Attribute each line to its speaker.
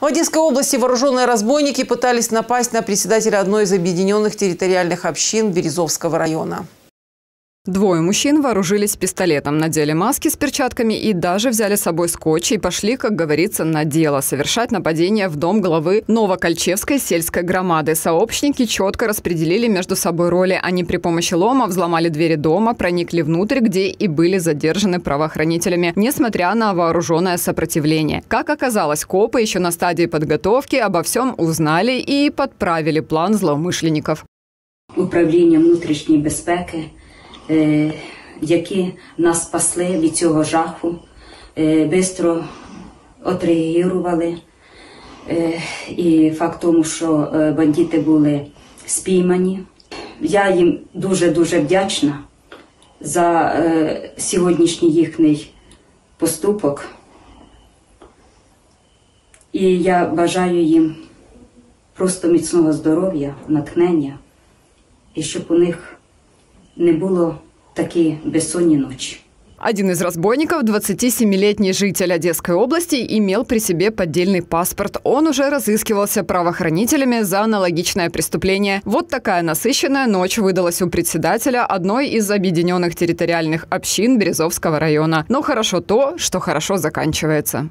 Speaker 1: В Одесской области вооруженные разбойники пытались напасть на председателя одной из объединенных территориальных общин Березовского района.
Speaker 2: Двое мужчин вооружились пистолетом, надели маски с перчатками и даже взяли с собой скотч и пошли, как говорится, на дело – совершать нападение в дом главы Новокольчевской сельской громады. Сообщники четко распределили между собой роли. Они при помощи лома взломали двери дома, проникли внутрь, где и были задержаны правоохранителями, несмотря на вооруженное сопротивление. Как оказалось, копы еще на стадии подготовки обо всем узнали и подправили план злоумышленников.
Speaker 3: Управління внутрішньої безпеки – Е, які нас спасли від цього жаху, швидко е, отреагували. Е, і факт тому, що бандити були спіймані. Я їм дуже-дуже вдячна за сьогоднішній їхній поступок. І я бажаю їм просто міцного здоров'я, натхнення, і щоб у них не було такі безсонні ночі.
Speaker 2: Один из разбойников, 27-летний житель Одесской области, имел при себе поддельный паспорт. Он уже разыскивался правоохранителями за аналогичное преступление. Вот такая насыщенная ночь выдалась у председателя одной из объединенных территориальных общин Березовского района. Но хорошо то, что хорошо заканчивается.